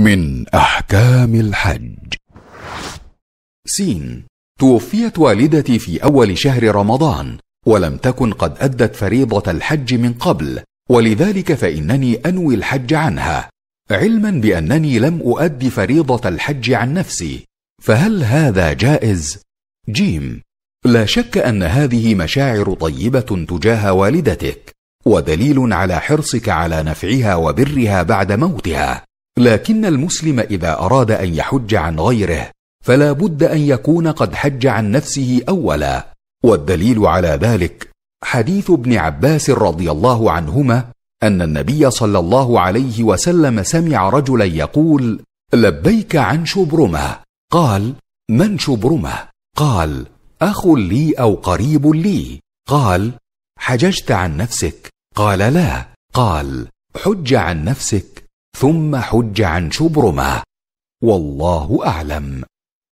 من أحكام الحج. سين. توفيت والدتي في أول شهر رمضان ولم تكن قد أدت فريضة الحج من قبل ولذلك فإنني أنوي الحج عنها. علما بأنني لم اؤد فريضة الحج عن نفسي. فهل هذا جائز؟ جيم. لا شك أن هذه مشاعر طيبة تجاه والدتك ودليل على حرصك على نفعها وبرها بعد موتها. لكن المسلم إذا أراد أن يحج عن غيره فلا بد أن يكون قد حج عن نفسه اولا. والدليل على ذلك حديث ابن عباس رضي الله عنهما أن النبي صلى الله عليه وسلم سمع رجلا يقول لبيك عن شبرمة قال من شبرمة؟ قال أخ لي أو قريب لي قال حججت عن نفسك قال لا قال حج عن نفسك ثم حج عن شبرمة. والله أعلم.